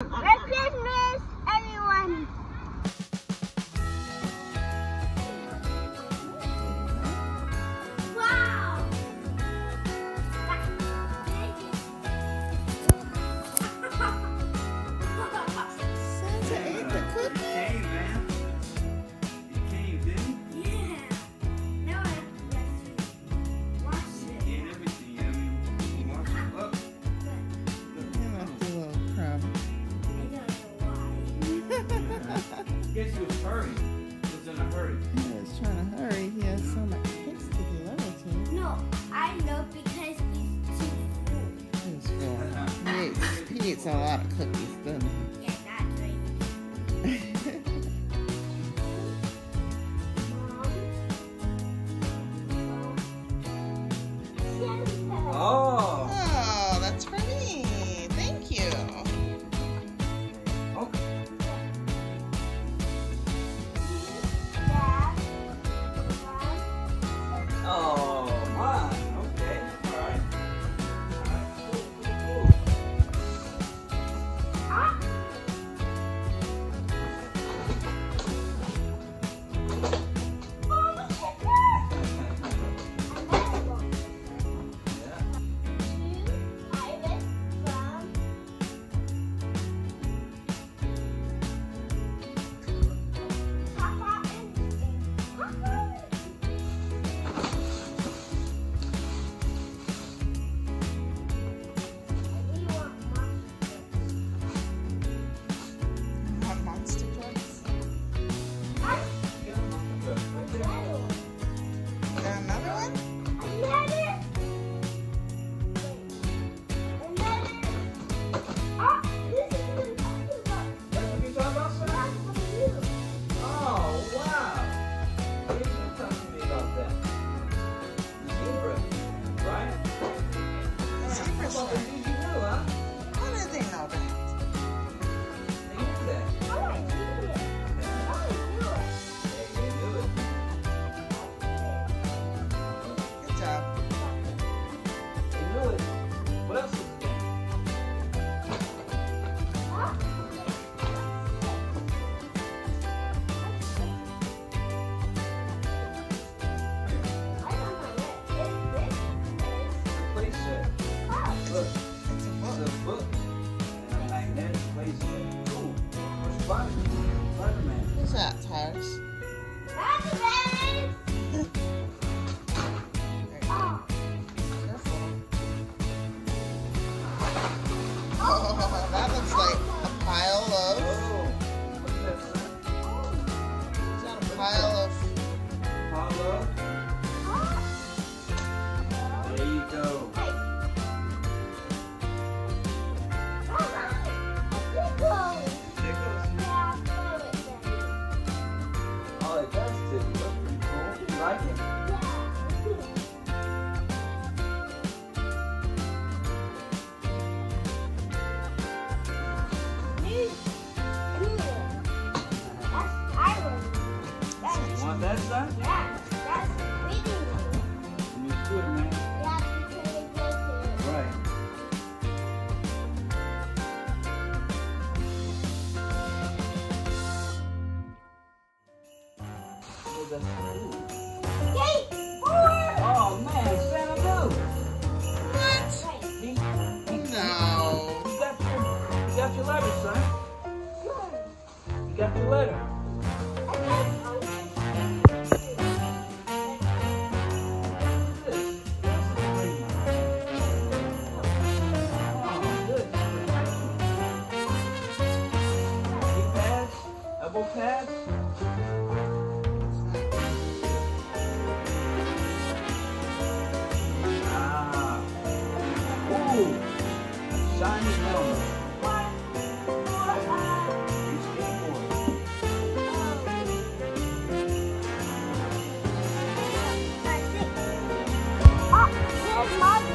Okay. Guess he was hurry. He was in a hurry. He was trying to hurry. He has so much things to do. to. No, I know because he's too full. He's full. He eats, a lot of cookies, doesn't he? 아? was at school. Yay! Oh man, Santa What? No. You got your, you got your letter, son. You got your letter. mom